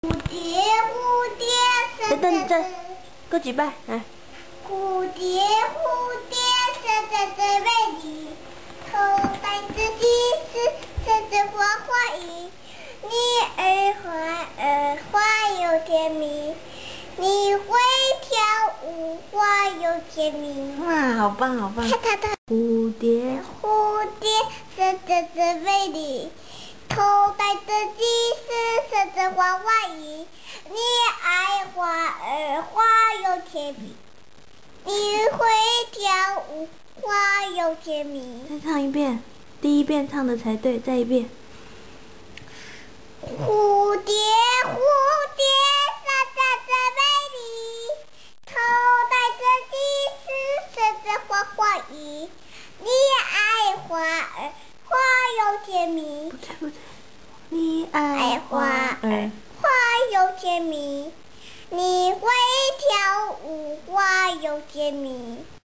蝴蝶，蝴蝶，等等等，搁几拜，来。蝴蝶，蝴蝶，生在最美丽，头戴着金丝，身着花花衣。你儿花儿花又甜蜜，你会跳舞花又甜蜜。哇，好棒好棒！看它的蝴蝶，蝴蝶，生在最美丽，头戴着金丝，身着花花衣。你爱花儿花又甜蜜。你会跳舞，花又甜蜜。再唱一遍，第一遍唱的才对，再一遍。蝴蝶，蝴蝶，生在最美丽，头戴着金丝，身着花花衣。你爱花儿，花又甜蜜。不对不对，你爱爱花儿，花又甜蜜。你会跳舞，花又甜蜜。